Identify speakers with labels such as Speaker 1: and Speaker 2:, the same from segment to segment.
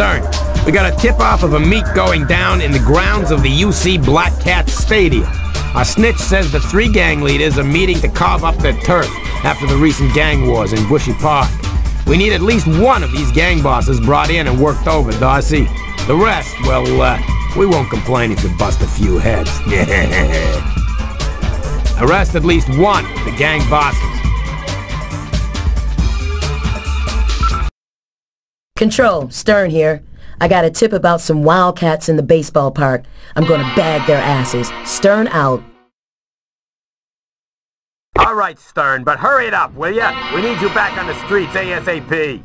Speaker 1: Stern, we got a tip-off of a meet going down in the grounds of the UC Black Cat Stadium. Our snitch says the three gang leaders are meeting to carve up their turf after the recent gang wars in Bushy Park. We need at least one of these gang bosses brought in and worked over, Darcy. The rest, well, uh, we won't complain if you bust a few heads. Arrest at least one of the gang bosses.
Speaker 2: Control, Stern here. I got a tip about some wildcats in the baseball park. I'm gonna bag their asses. Stern out.
Speaker 1: All right, Stern, but hurry it up, will ya? We need you back on the streets ASAP.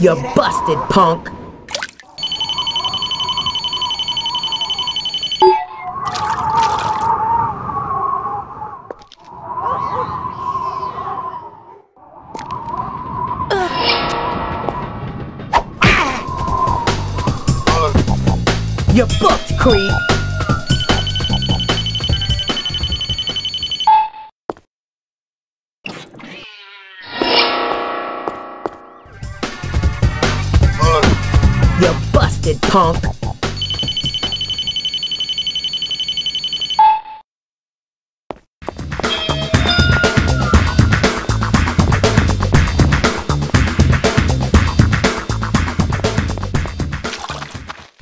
Speaker 2: You're busted, punk. Busted, punk.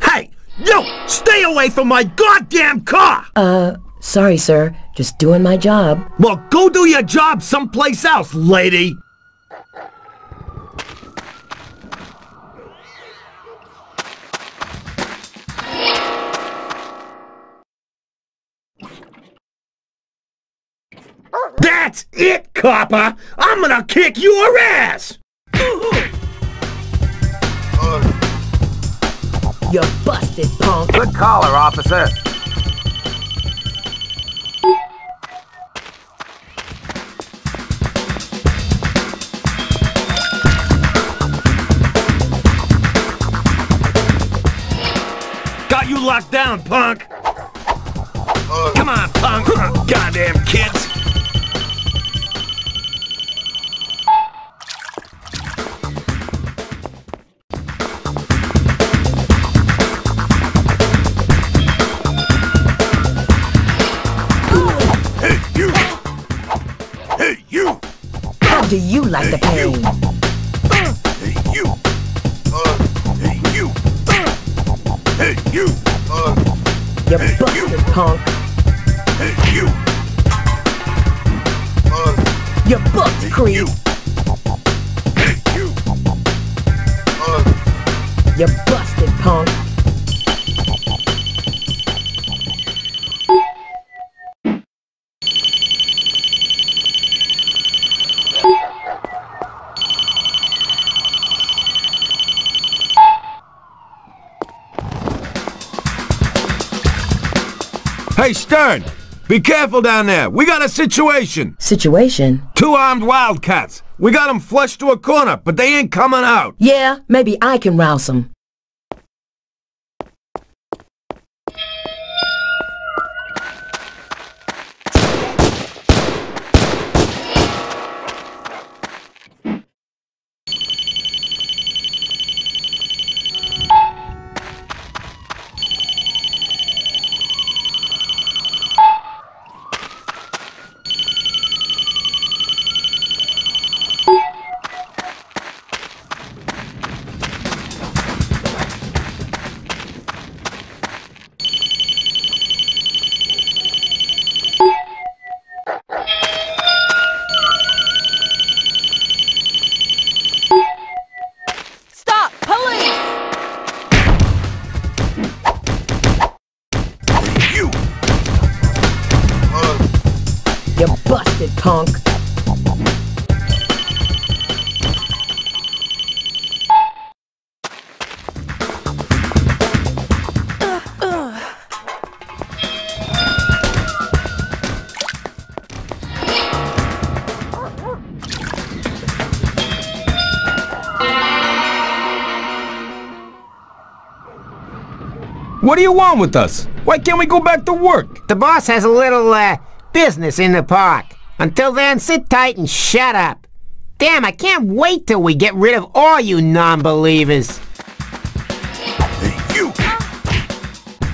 Speaker 1: Hey, you! Stay away from my goddamn car!
Speaker 2: Uh, sorry, sir. Just doing my job.
Speaker 1: Well, go do your job someplace else, lady! That's it, copper! I'm gonna kick your ass!
Speaker 2: You're busted, punk.
Speaker 1: Good caller, officer. Got you locked down, punk! Come on, punk! Goddamn kids!
Speaker 2: Do you like the
Speaker 3: Hey, you.
Speaker 2: pain?
Speaker 3: Hey, you! Hey, you! Hey, you!
Speaker 2: You're
Speaker 3: Hey, you.
Speaker 2: busted, punk.
Speaker 3: Hey, you!
Speaker 2: Uh, You're booked,
Speaker 3: Hey,
Speaker 2: creep.
Speaker 3: you! Hey, you!
Speaker 2: Uh, You're busted, punk.
Speaker 1: Be careful down there! We got a situation!
Speaker 2: Situation?
Speaker 1: Two armed wildcats! We got them flushed to a corner, but they ain't coming out!
Speaker 2: Yeah, maybe I can rouse them.
Speaker 4: What do you want with us? Why can't we go back to work?
Speaker 1: The boss has a little, uh, business in the park. Until then, sit tight and shut up. Damn, I can't wait till we get rid of all you non-believers.
Speaker 5: Hey, you!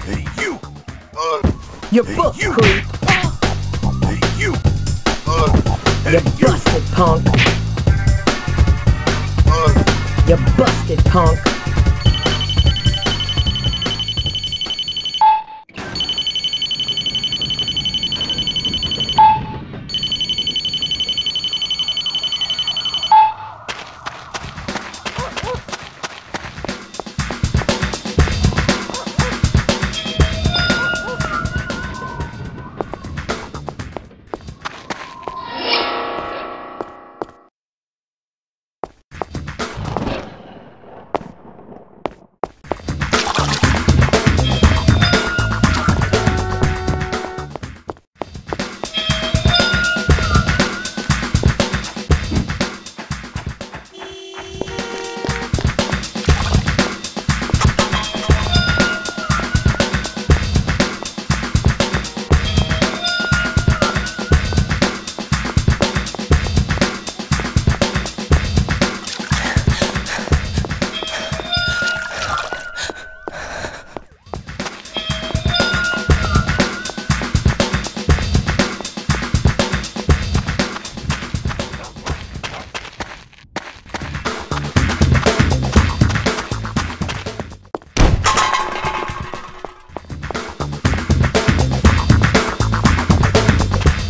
Speaker 5: Hey, you! Uh,
Speaker 2: You're
Speaker 5: Hey,
Speaker 2: booked,
Speaker 5: you.
Speaker 2: creep.
Speaker 5: hey, you! Uh, hey,
Speaker 2: You
Speaker 5: you!
Speaker 2: busted punk.
Speaker 5: Uh,
Speaker 2: You busted punk.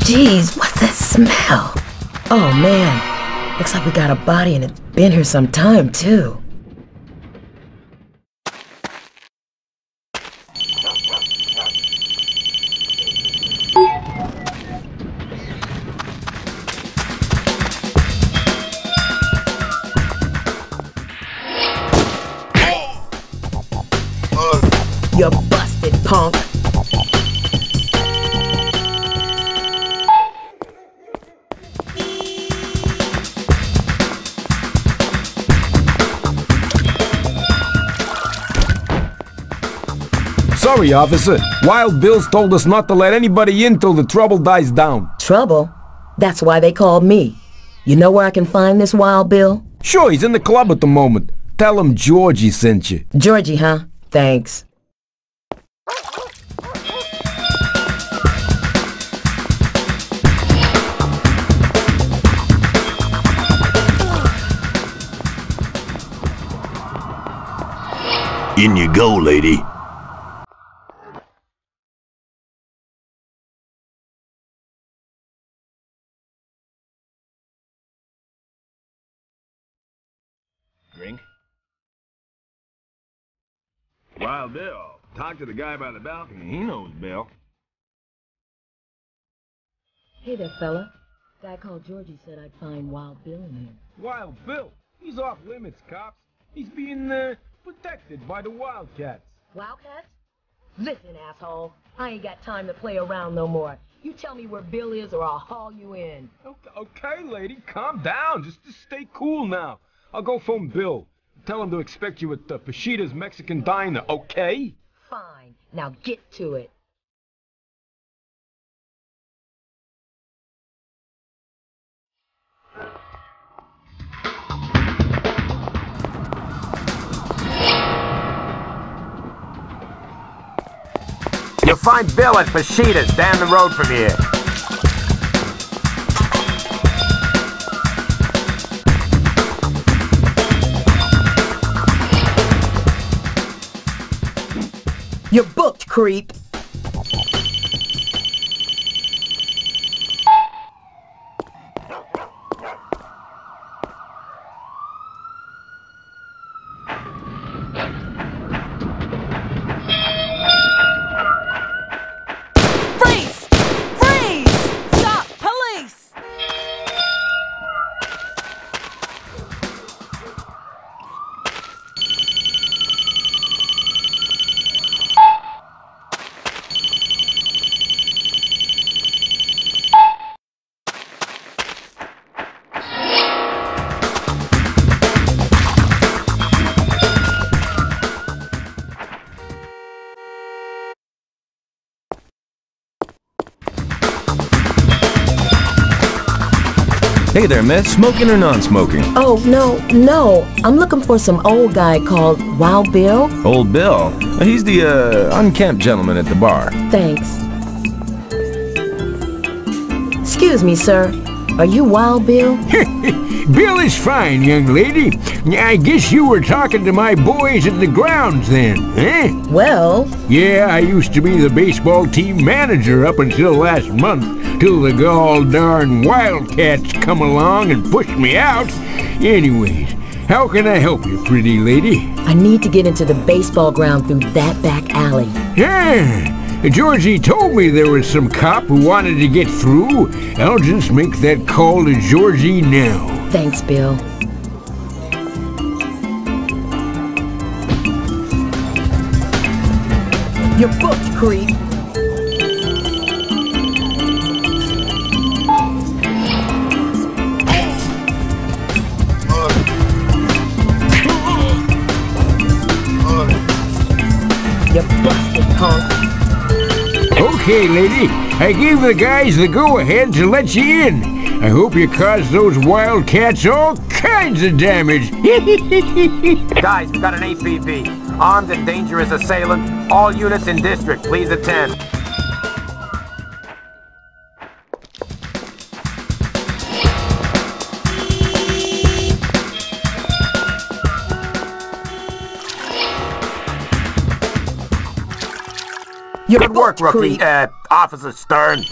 Speaker 2: Jeez, what's that smell? Oh man, looks like we got a body and it's been here some time too.
Speaker 4: Sorry, officer. Wild Bill's told us not to let anybody in till the trouble dies down.
Speaker 2: Trouble? That's why they called me. You know where I can find this Wild Bill?
Speaker 4: Sure, he's in the club at the moment. Tell him Georgie sent you.
Speaker 2: Georgie, huh? Thanks.
Speaker 5: in you go, lady.
Speaker 6: Wild Bill. Talk to the guy by the balcony. He knows Bill.
Speaker 2: Hey there, fella. Guy called Georgie said I'd find Wild Bill in here.
Speaker 4: Wild Bill? He's off limits, cops. He's being, uh, protected by the Wildcats.
Speaker 2: Wildcats? Listen, asshole. I ain't got time to play around no more. You tell me where Bill is or I'll haul you in.
Speaker 4: Okay, okay, lady, calm down. Just, just stay cool now. I'll go phone Bill. Tell him to expect you at uh, Pashita's Mexican Diner, okay?
Speaker 2: Fine. Now get to it.
Speaker 1: You'll find Bill at Pashita's down the road from here.
Speaker 2: You're booked, creep.
Speaker 6: Hey there, miss. Smoking or non-smoking?
Speaker 2: Oh, no, no. I'm looking for some old guy called Wild Bill.
Speaker 6: Old Bill. He's the, uh, unkempt gentleman at the bar.
Speaker 2: Thanks. Excuse me, sir. Are you Wild Bill?
Speaker 4: Bill is fine, young lady. I guess you were talking to my boys at the grounds then, eh?
Speaker 2: Well,
Speaker 4: Yeah, I used to be the baseball team manager up until last month, till the gall darn Wildcats come along and pushed me out. Anyways, how can I help you, pretty lady?
Speaker 2: I need to get into the baseball ground through that back alley.
Speaker 4: Yeah, Georgie told me there was some cop who wanted to get through. I'll just make that call to Georgie now.
Speaker 2: Thanks, Bill. You're booked, creep. You're busted, punk.
Speaker 4: Okay, lady, I gave the guys the go-ahead to let you in. I hope you caused those wildcats all kinds of damage.
Speaker 1: Guys, we got an APB. Armed and dangerous assailant. All units in district, please attend. Good work, rookie. Uh, Officer Stern.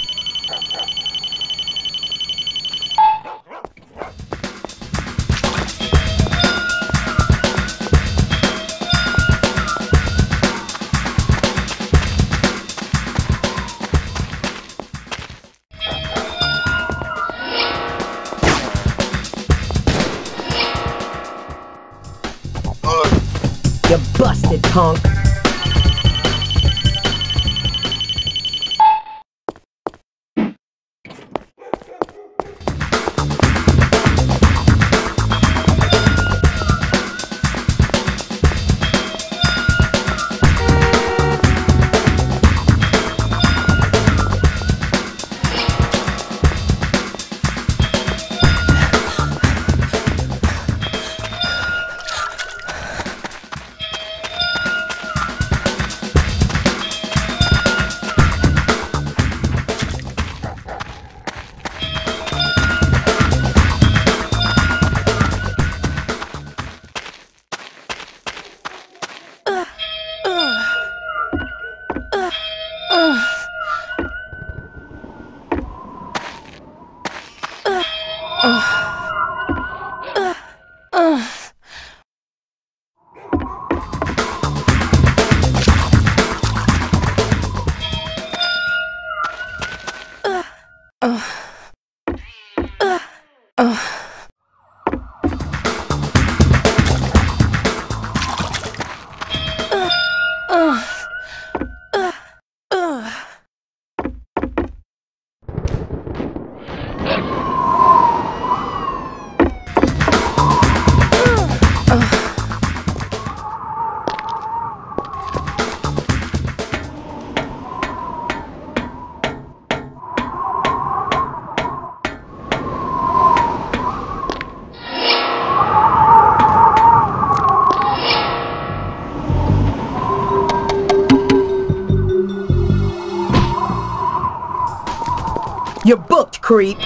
Speaker 2: You're booked, creep.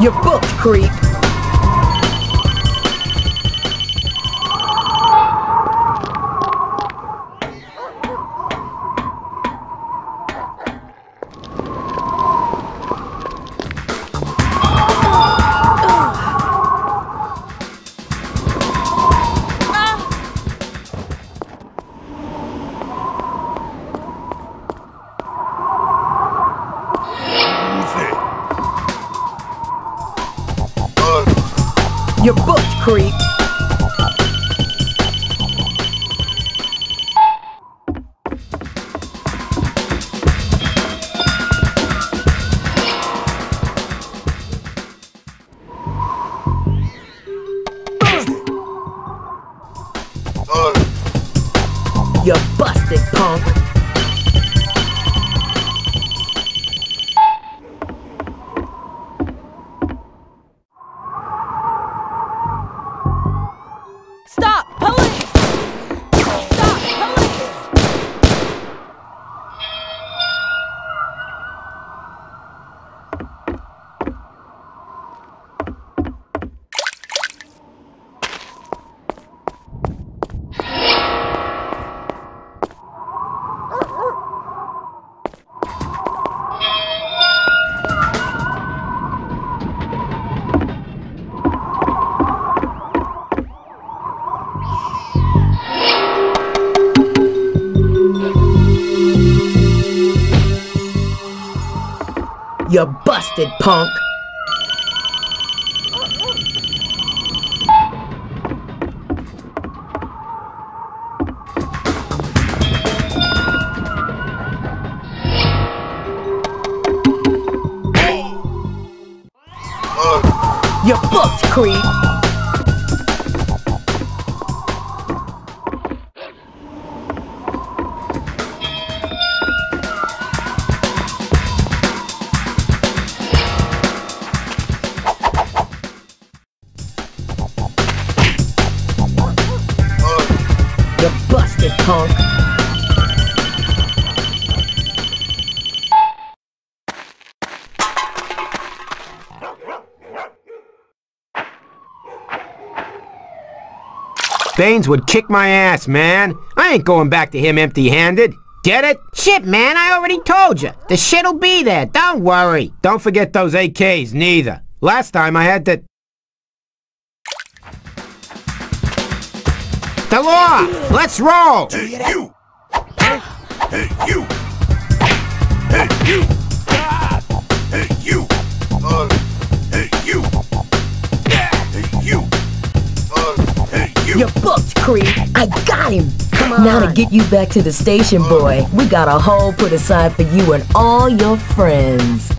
Speaker 2: You're booked, creep. Busted, punk. You're booked, creep.
Speaker 1: Baines would kick my ass, man. I ain't going back to him empty-handed. Get it?
Speaker 7: Shit, man, I already told you. The shit'll be there, don't worry.
Speaker 1: Don't forget those AKs, neither. Last time I had to... The law! Let's roll!
Speaker 3: hey, you! Hey, you! Hey, you! Hey, you! Uh, hey, you!
Speaker 2: You're booked, creep. I got him. Come on. Now to get you back to the station, boy, we got a hole put aside for you and all your friends.